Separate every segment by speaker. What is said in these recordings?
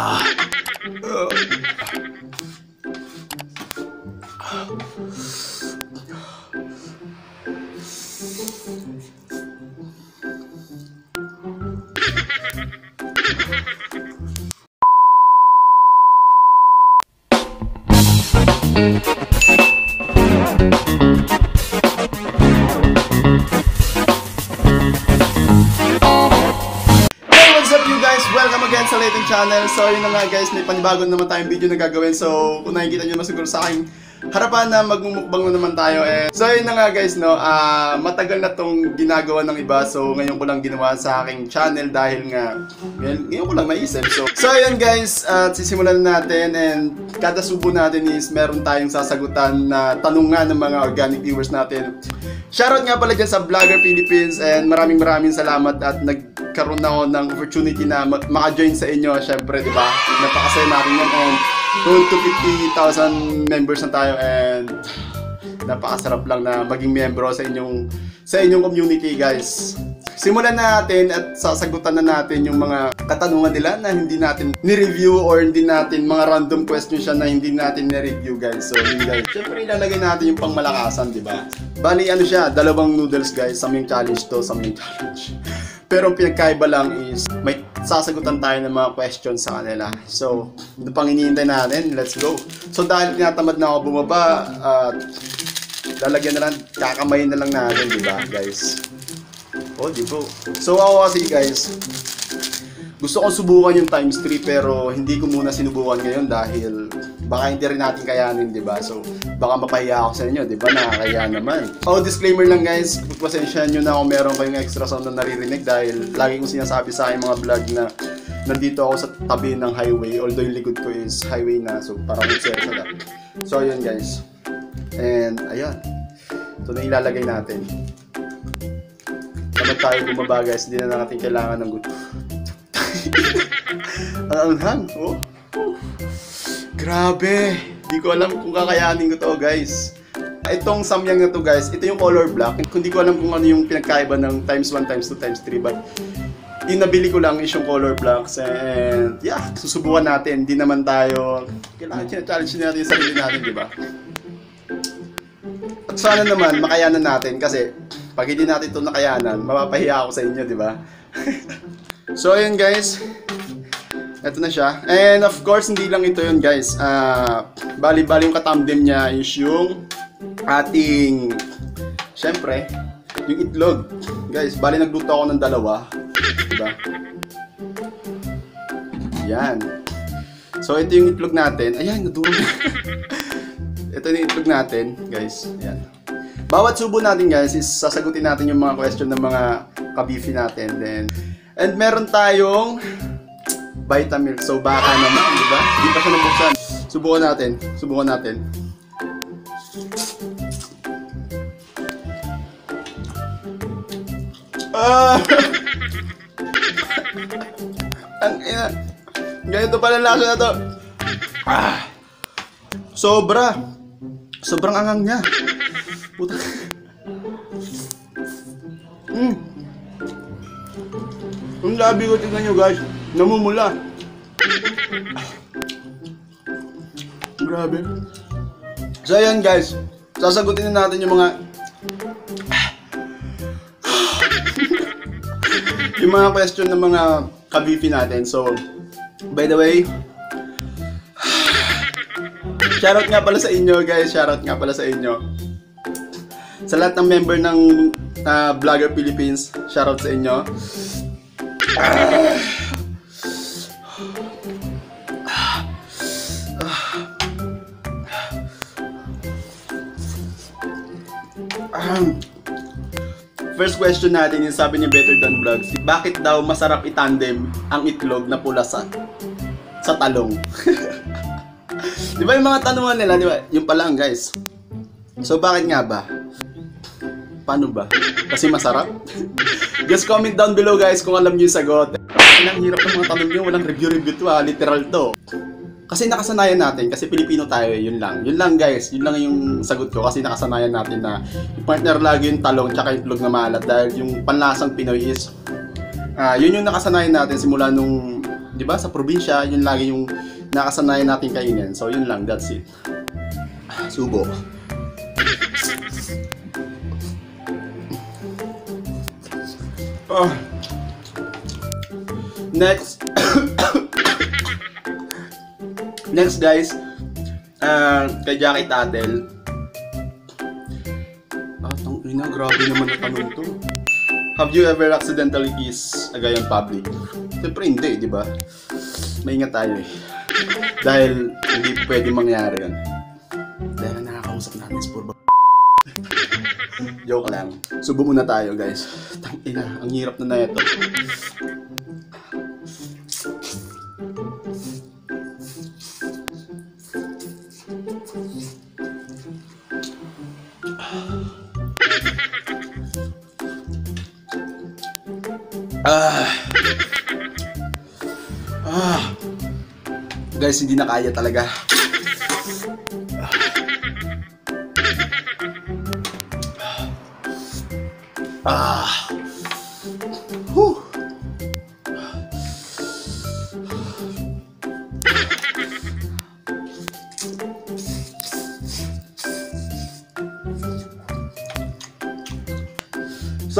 Speaker 1: Hey, Channel. So, yun na nga guys, may panibago naman tayong video na gagawin. So, kung nakikita nyo naman sa aking harapan na magmumukbang na naman tayo. Eh. So, yun na nga guys, no, ah matagal na tong ginagawa ng iba. So, ngayon ko lang ginawa sa aking channel dahil nga, ngayon, ngayon ko lang naisip. So, so yun guys, at sisimulan na natin and kada subo natin is meron tayong sasagutan na tanungan ng mga organic viewers natin. Shoutout nga pala dyan sa Vlogger Philippines and maraming maraming salamat at nagkaroon ako ng opportunity na ma- maka-join sa inyo. Siyempre, di ba? Napakasaya natin yan and road to 50,000 members na tayo and napakasarap lang na maging membro sa inyong sa inyong community guys. Simulan na natin at sasagutan na natin yung mga katanungan nila na hindi natin ni-review or hindi natin mga random questions siya na hindi natin ni-review guys. So yun guys. Siyempre ilalagay natin yung pangmalakasan, di ba? Bali ano siya, dalawang noodles guys. Samyang challenge to, samyang challenge. Pero pinagkaiba lang is may sasagutan tayo ng mga questions sa kanila. So, ito pang iniintay natin. Let's go. So dahil tinatamad na ako bumaba at lalagyan na lang, kakamayin na lang natin, di ba guys? Oh, di ba? So ako kasi guys, gusto kong subukan yung times 3 pero hindi ko muna sinubukan ngayon dahil baka hindi rin natin kayanin, di ba? So, baka mapahiya ako sa inyo, di ba? Nakakaya naman. Oh, disclaimer lang guys, pasensya nyo na kung meron kayong extra sound na naririnig dahil lagi kong sinasabi sa aking mga vlog na nandito ako sa tabi ng highway although yung likod ko is highway na so parang seryoso lang. So, ayun guys. And, ayun. Ito na ilalagay natin. Dapat tayo bumaba guys, hindi na natin kailangan ng gusto. Ang anghang, oh. Oh. Grabe! Hindi ko alam kung kakayanin ko to guys. Itong samyang na to guys, ito yung color black. Hindi ko alam kung ano yung pinagkaiba ng times 1, times 2, times 3 but yung nabili ko lang is yung color blocks and yeah, susubukan natin. Hindi naman tayo, kailangan challenge natin yung sarili natin, di ba? At sana naman, makayanan natin kasi pag hindi natin ito nakayanan, mapapahiya ako sa inyo, di ba? so, ayun guys. Ito na siya. And of course, hindi lang ito yun guys. Ah, bali-bali yung katandem niya is yung ating, syempre, yung itlog. Guys, bali nagluto ako ng dalawa. Diba? Yan. So, ito yung itlog natin. Ayan, nadurog na. ito yung itlog natin, guys. Ayan. Bawat subo natin, guys, is sasagutin natin yung mga question ng mga kabifi natin. Then, and meron tayong Vitamilk. So, baka naman, di ba? Hindi pa siya nabuksan. Subukan natin. Subukan natin. Ah! Ang ina. Ganito pala lasa na to. Ah! Sobra. Sobrang angang niya. Puta. Mm. Ang labi ko, tingnan nyo guys. Namumula. Grabe. So ayan guys. Sasagutin na natin yung mga yung mga question ng mga kabifi natin. So, by the way, shoutout nga pala sa inyo guys. Shoutout nga pala sa inyo. Sa lahat ng member ng uh, Vlogger Philippines, shoutout sa inyo. First question natin yung sabi ni Better Than Vlogs, bakit daw masarap itandem ang itlog na pula sa sa talong? di ba yung mga tanungan nila, di ba? Yung pa lang guys. So bakit nga ba? Paano ba? Kasi masarap? Just comment down below guys kung alam niyo yung sagot. Ang hirap ng mga tanong nyo, walang review-review to ha, literal to. Kasi nakasanayan natin, kasi Pilipino tayo, yun lang. Yun lang guys, yun lang yung sagot ko kasi nakasanayan natin na yung partner lagi yung talong tsaka yung itlog na maalat dahil yung panlasang Pinoy is ah yun yung nakasanayan natin simula nung di ba, sa probinsya, yun lagi yung nakasanayan natin kainin. So, yun lang, that's it. Subo. Ah. Next. Next, guys. Uh, kay Jackie Tatel. Ah, tang ina, grabe naman ang tanong to. Have you ever accidentally kissed a guy in public? Siyempre hindi, di ba? Maingat tayo eh. Dahil hindi pwede mangyari yun. Dahil nakakausap natin si Purba. Joke lang. Subo muna tayo guys. Tangina, ang hirap na na ito. Ah. Ah. Guys, hindi na kaya talaga.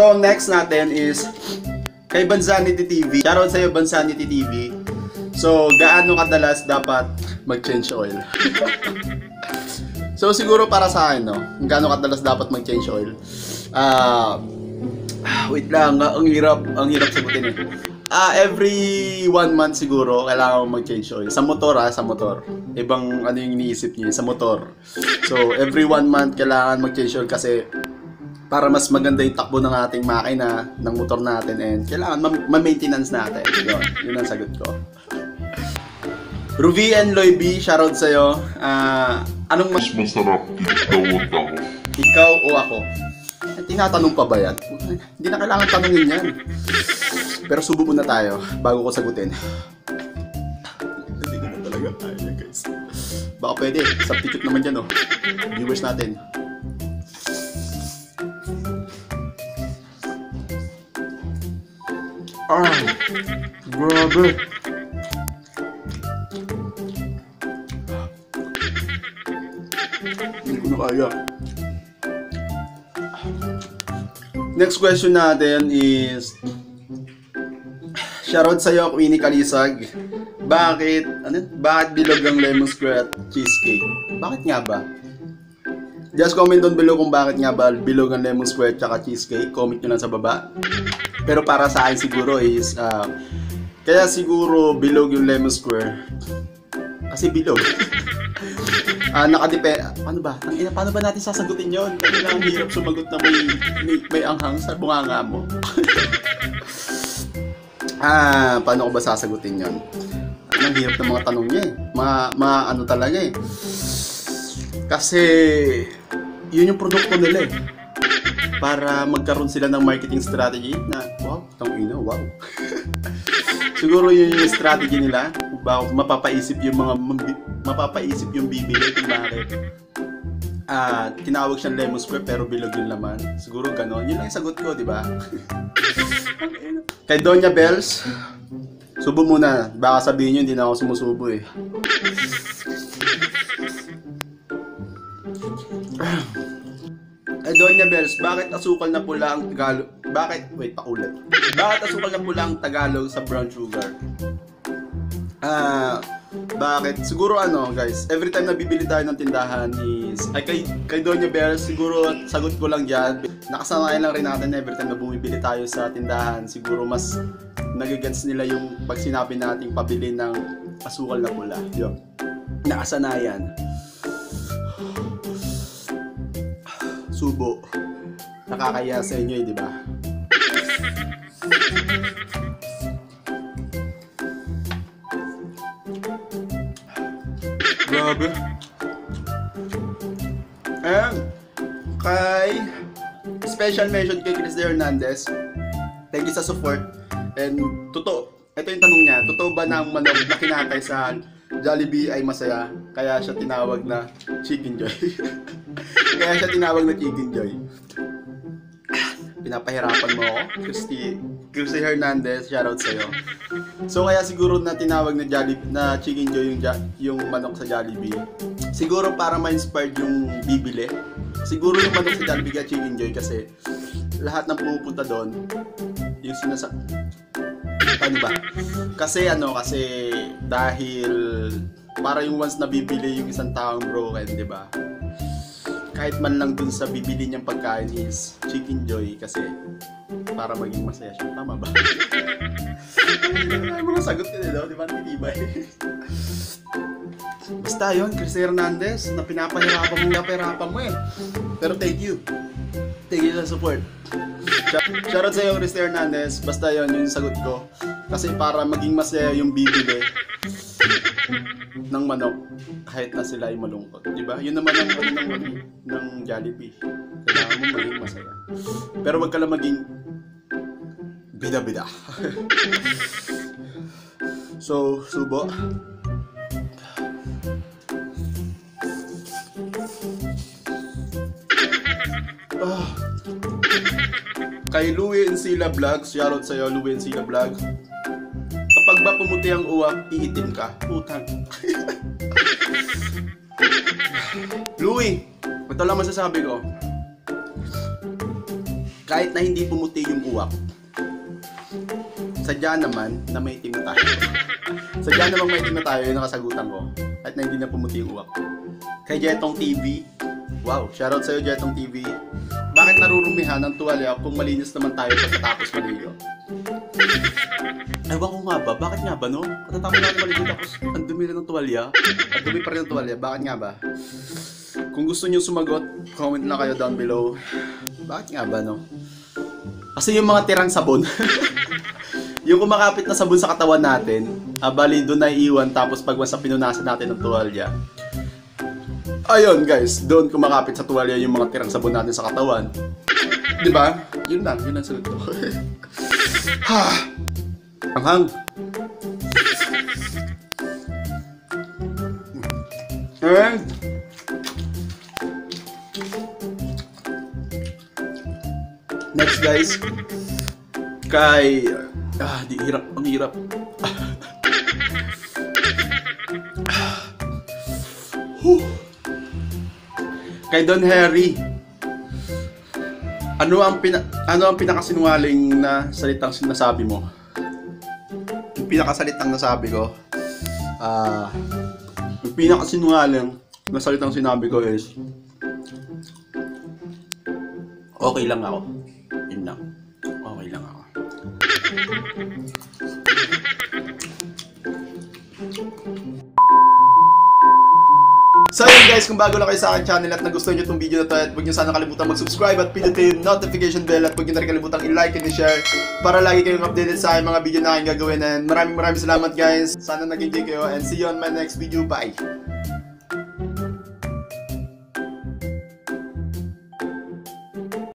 Speaker 1: So, next natin is kay Bansanity TV. Shoutout sa'yo, Bansanity TV. So, gaano kadalas dapat mag-change oil? so, siguro para sa akin, no? Gaano kadalas dapat mag-change oil? Ah, wait lang, ah, ang hirap, ang hirap sagutin eh. Ah, every one month siguro kailangan mo mag-change oil. Sa motor ah, sa motor. Ibang ano yung iniisip niyo, sa motor. So, every one month kailangan mag-change oil kasi para mas maganda yung takbo ng ating makina, ng motor natin, and kailangan ma- ma-maintenance natin. Yun, yun ang sagot ko. Ruby and Loy B, shoutout sa'yo. Ah, anong mas
Speaker 2: Mas masarap ikaw at ako.
Speaker 1: ikaw o ako? Eh, tinatanong pa ba yan? Hindi na kailangan tanongin yan. Pero subo muna tayo bago ko sagutin. Hindi ko na talaga kaya guys. Baka pwede, substitute naman dyan oh. Viewers natin. Ah, grabe. Hindi ko. Next question natin is Shoutout sa'yo, Queenie Kalisag. Bakit, ano, bakit bilog ang lemon square at cheesecake? Bakit nga ba? Just comment down below kung bakit nga ba bilog ang lemon square at cheesecake. Comment nyo lang sa baba. Pero para sa akin siguro is, ah, kaya siguro bilog yung lemon square. Kasi bilog. Ah, nakadepe, ano ba? Ang ina, paano ba natin sasagutin 'yon? Kasi ang hirap sumagot na may, may, may anghang sa bunganga mo. ah, paano ko ba sasagutin 'yon? Ang hirap ng mga tanong niya eh. Mga, mga ano talaga eh. Kasi, yun yung produkto nila eh. Para magkaroon sila ng marketing strategy na, wow, tangina, wow. Siguro yun yung strategy nila. Ba, mapapaisip yung mga mapapaisip yung bibili kung bakit. Ah, tinawag siyang lemon square pero bilog yung laman. Siguro ganon. Yun lang yung sagot ko, di ba? Kay Donya Bells, subo muna. Baka sabihin nyo, hindi na ako sumusubo eh. Kay Donya Bells, bakit asukal na pula ang Tagalog? Bakit? Wait, paulit. Bakit asukal na pula ang Tagalog sa brown sugar? Ah, bakit? Siguro ano, guys, every time na bibili tayo ng tindahan is, ay kay, kay Donya Bells, siguro sagot ko lang dyan. Nakasanayan lang rin natin every time na bumibili tayo sa tindahan, siguro mas nagigets nila yung pag sinabi nating pabili ng asukal na pula. Yun. Nakasanayan. Subo. Nakakaya sa inyo eh, di ba? Grabe. And kay special mention kay Chris De Hernandez. Thank you sa support. And totoo, ito yung tanong niya, totoo ba na ang manok na kinatay sa Jollibee ay masaya? Kaya siya tinawag na Chicken Joy. Kaya siya tinawag na Chicken Joy. Pinapahirapan mo ako, Christy. Chrissy Hernandez, shoutout sa'yo. So kaya siguro na tinawag na Jollibee, na Chicken Joy yung, yung manok sa Jollibee. Siguro para ma-inspired yung bibili. Siguro yung manok sa Jollibee kaya Chicken Joy kasi lahat ng pumupunta doon, yung sinasa... Paano ba? Kasi ano, kasi dahil para yung once na bibili yung isang taong broken, di ba? Kahit man lang dun sa bibili niyang pagkain is Chicken Joy kasi para maging masaya siya. Tama ba? Ay, mga sagot ko nila, di ba? Titibay. Basta yun, Chris Hernandez, na pinapahirapan mo, pinapahirapan mo eh. Pero thank you. Thank you sa support. Shout- Shoutout sa iyo, Chris Hernandez. Basta yun, yung sagot ko. Kasi para maging masaya yung bibili ng manok kahit na sila ay malungkot. Di ba? Yun naman ang ano ng, ano, ng Jollibee. Kailangan mo maging masaya. Pero wag ka lang maging bida-bida. so, subo. Ah. Kay Louie Encila Vlogs, shoutout sa'yo, Louie Encila Vlogs. Kapag ba pumuti ang uwak, iitim ka. Putang. Louie, ito lang masasabi ko. Kahit na hindi pumuti yung uwak, sadya naman na may itim na tayo. sadya naman may itim na tayo, yun ang kasagutan ko. Kahit na hindi na pumuti yung uwak. Kay Jetong TV, wow, shoutout sa'yo Jetong TV. Bakit narurumihan ng tuwalya kung malinis naman tayo pagkatapos maligo? Ewan ko nga ba, bakit nga ba no? Katatapos natin maligo tapos ang dumi rin ng tuwalya. Ang dumi pa rin ng tuwalya, bakit nga ba? Kung gusto niyo sumagot, comment na kayo down below. Bakit nga ba no? Kasi yung mga tirang sabon, yung kumakapit na sabon sa katawan natin, ah, bali doon na iiwan tapos pag sa pinunasan natin ng tuwalya, Ayun guys, doon kumakapit sa tuwalya yung mga tirang sabon natin sa katawan. 'Di ba? Yun lang, yun ang sagot ko. ha. Ang hang. And Next guys, kay ah, di hirap, ang hirap. Kay Don Harry. Ano ang pina, ano ang pinakasinungaling na salitang sinasabi mo? Pinakasalitang nasabi ko. Ah, yung pinakasinungaling na salitang sinabi ko is Okay lang ako. So yun guys, kung bago lang kayo sa akin channel at nagustuhan nyo itong video na to at huwag nyo sana kalimutan mag-subscribe at pinutin yung notification bell at huwag nyo na rin kalimutan i-like and i-share para lagi kayong updated sa aking mga video na aking gagawin and maraming maraming salamat guys. Sana nag-enjoy kayo and see you on my next video. Bye!